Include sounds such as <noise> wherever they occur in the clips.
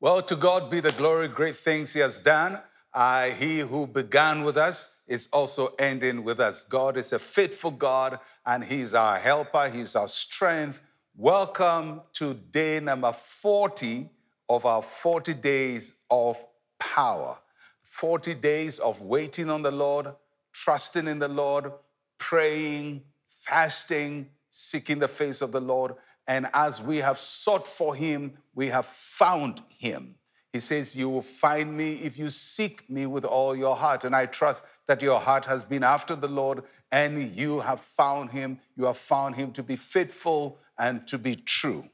Well, to God be the glory, great things He has done. Uh, he who began with us is also ending with us. God is a faithful God and He's our helper, He's our strength. Welcome to day number 40 of our 40 days of power. 40 days of waiting on the Lord, trusting in the Lord, praying, fasting, seeking the face of the Lord. And as we have sought for him, we have found him. He says, You will find me if you seek me with all your heart. And I trust that your heart has been after the Lord and you have found him. You have found him to be faithful and to be true.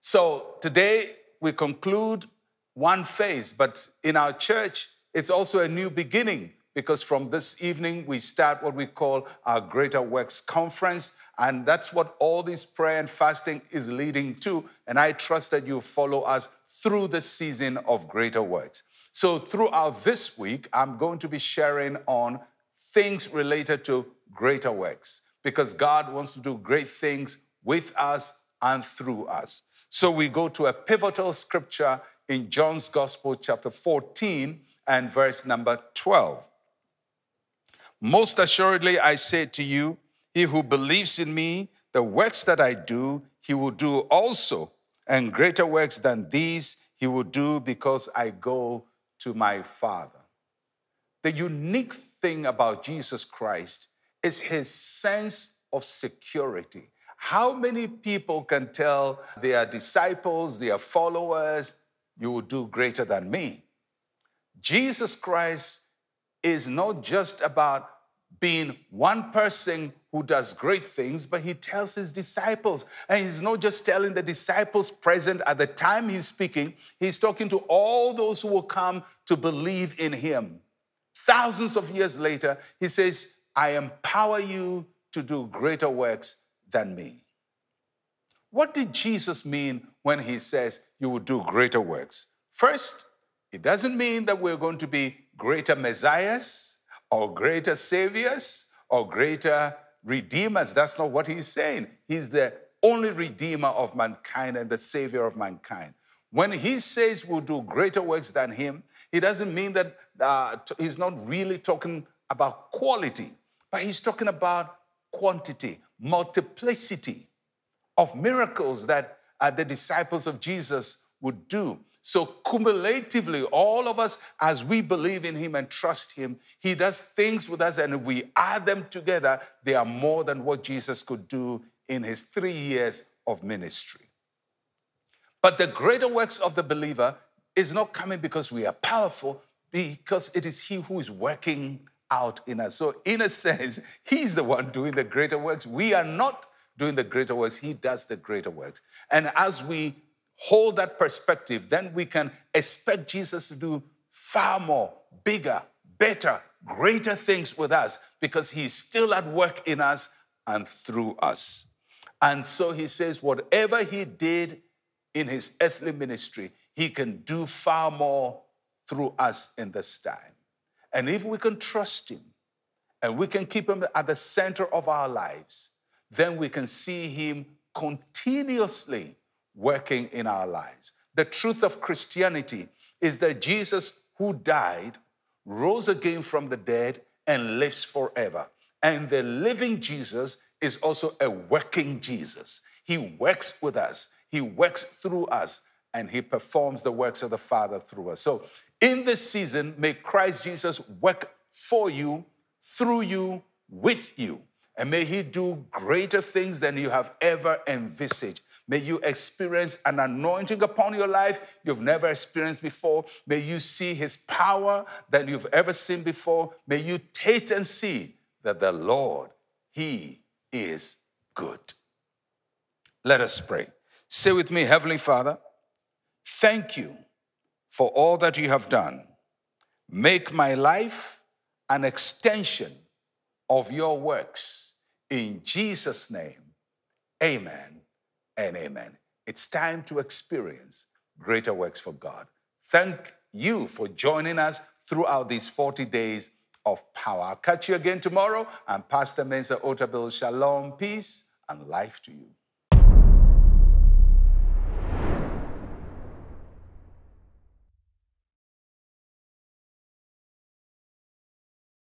So today we conclude one phase, but in our church, it's also a new beginning because from this evening we start what we call our Greater Works Conference. And that's what all this prayer and fasting is leading to. And I trust that you follow us through the season of Greater Works. So, throughout this week, I'm going to be sharing on things related to greater works because God wants to do great things with us and through us. So, we go to a pivotal scripture in John's Gospel, chapter 14, and verse number 12. Most assuredly, I say to you, he who believes in me, the works that I do, he will do also, and greater works than these he will do because I go to my Father. The unique thing about Jesus Christ is his sense of security. How many people can tell their disciples, their followers, you will do greater than me? Jesus Christ is not just about being one person who does great things, but he tells his disciples. And he's not just telling the disciples present at the time he's speaking, he's talking to all those who will come to believe in him. Thousands of years later, he says, I empower you to do greater works than me. What did Jesus mean when he says you will do greater works? First, it doesn't mean that we're going to be greater messiahs or greater saviors or greater redeemers. That's not what he's saying. He's the only redeemer of mankind and the savior of mankind. When he says we'll do greater works than him, he doesn't mean that uh, he's not really talking about quality, but he's talking about quantity, multiplicity of miracles that uh, the disciples of Jesus would do. So, cumulatively, all of us, as we believe in Him and trust Him, He does things with us, and we add them together, they are more than what Jesus could do in His three years of ministry. But the greater works of the believer is not coming because we are powerful, because it is He who is working out in us. So, in a sense, <laughs> He's the one doing the greater works. We are not doing the greater works, He does the greater works. And as we hold that perspective, then we can expect Jesus to do far more, bigger, better, greater things with us because he's still at work in us and through us. And so he says, whatever he did in his earthly ministry, he can do far more through us in this time. And if we can trust him and we can keep him at the center of our lives, then we can see him continuously working in our lives. The truth of Christianity is that Jesus, who died, rose again from the dead and lives forever. And the living Jesus is also a working Jesus. He works with us, He works through us, and He performs the works of the Father through us. So, in this season, may Christ Jesus work for you, through you, with you. And may He do greater things than you have ever envisaged. May you experience an anointing upon your life you've never experienced before. May you see his power that you've ever seen before. May you taste and see that the Lord, he is good. Let us pray. Say with me, Heavenly Father, thank you for all that you have done. Make my life an extension of your works. In Jesus' name, amen and amen. It's time to experience greater works for God. Thank you for joining us throughout these 40 days of power. I'll catch you again tomorrow. I'm Pastor Mensa Otabil. Shalom, peace, and life to you.